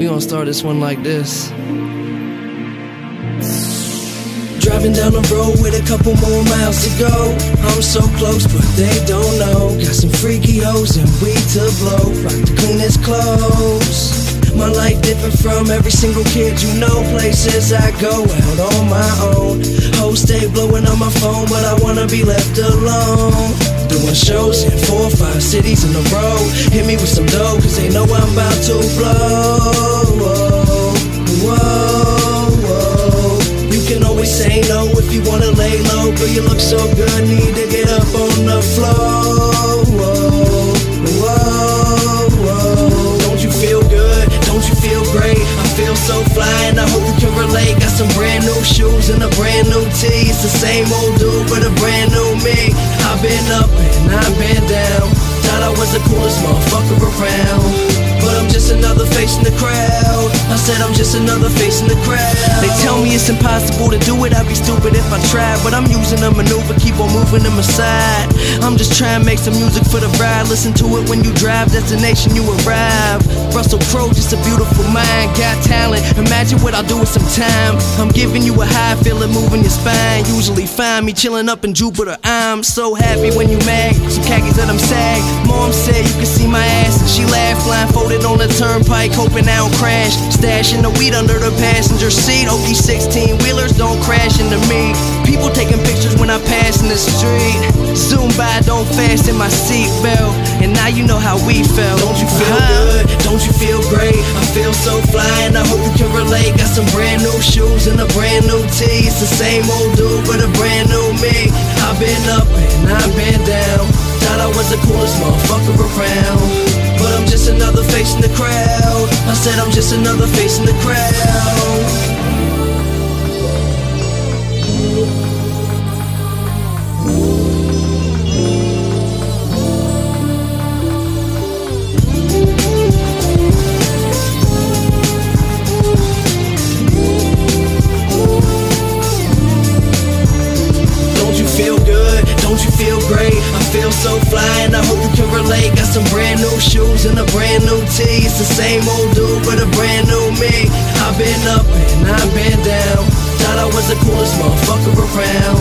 We gonna start this one like this. Driving down the road with a couple more miles to go. I'm so close, but they don't know. Got some freaky hoes and weed to blow. Rock the cleanest clothes. My life different from every single kid you know. Places I go out on my own. Hoes stay blowing on my phone, but I wanna be left alone. Doing shows in four or five cities in a row. Hit me with some dough, cause they know I'm about to blow. Whoa, whoa. You can always say no if you wanna lay low. Girl, you look so good, need to get up on the floor. Whoa, whoa, whoa. Don't you feel good? Don't you feel great? I feel so fly and I hope you can relate. Got some brand new shoes and a brand new tee. It's the same old dude, but a brand new. I've been up and I've been down. Thought I was the coolest motherfucker around. But I'm just another face in the crowd. I said I'm just another face in the crowd. They tell me it's impossible to do it. I'd be stupid if I tried. But I'm using a maneuver, keep on moving them aside. I'm just trying to make some music for the ride. Listen to it when you drive, destination you arrive. Russell Crowe, just a beautiful mind, got talent. Imagine what I'll do with some time. I'm giving you a high feeling, moving your spine. Usually find me chilling up in Jupiter. I'm so happy when you mad. Some khakis that I'm sag. Mom said you can see my ass, and she laughed blindfolded on the turnpike, hoping I don't crash. Stashing the weed under the passenger seat. Hope these 16 wheelers don't crash into me. People taking pictures when I pass in the street. Zoom by, don't fasten my seatbelt. And now you know how we felt. Don't you feel good? Don't you feel great? I feel so fly and I hope you can relate. Got some brand new shoes and a brand new tee. It's the same old dude, but a brand new me. I've been up and I've been down. Thought I was the coolest motherfucker around. But I'm just another face in the crowd. I said I'm just another face in the crowd. So fly and I hope you can relate. Got some brand new shoes and a brand new tee. It's the same old dude, but a brand new me. I've been up and I've been down. Thought I was the coolest motherfucker around.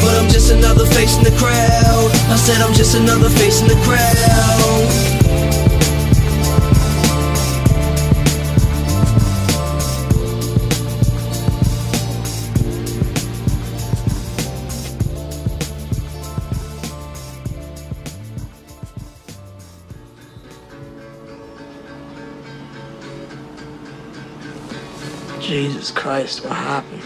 But I'm just another face in the crowd. I said I'm just another face in the crowd. Jesus Christ, what happened?